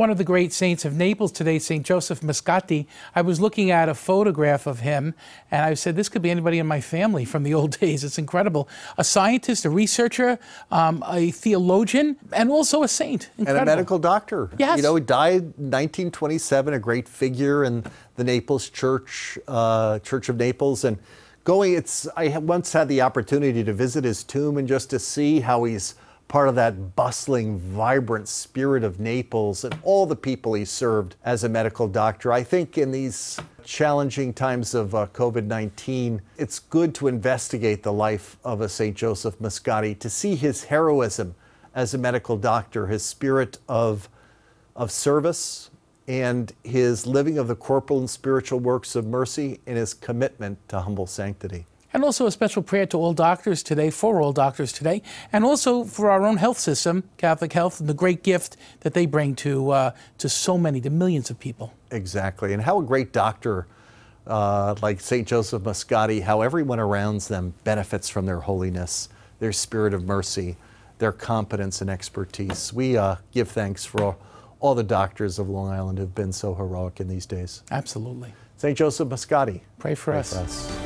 one of the great saints of Naples today, St. Joseph Moscati. I was looking at a photograph of him and I said, this could be anybody in my family from the old days. It's incredible. A scientist, a researcher, um, a theologian, and also a saint. Incredible. And a medical doctor. Yes. You know, he died in 1927, a great figure in the Naples Church, uh, Church of Naples. And going, it's, I once had the opportunity to visit his tomb and just to see how he's part of that bustling, vibrant spirit of Naples and all the people he served as a medical doctor. I think in these challenging times of uh, COVID 19, it's good to investigate the life of a St. Joseph Moscati, to see his heroism as a medical doctor, his spirit of, of service, and his living of the corporal and spiritual works of mercy, and his commitment to humble sanctity. And also a special prayer to all doctors today, for all doctors today, and also for our own health system, Catholic Health, and the great gift that they bring to, uh, to so many, to millions of people. Exactly. And how a great doctor uh, like St. Joseph Moscati, how everyone around them benefits from their holiness, their spirit of mercy, their competence and expertise. We uh, give thanks for all, all the doctors of Long Island who've been so heroic in these days. Absolutely. St. Joseph Moscati. Pray for Pray us. For us.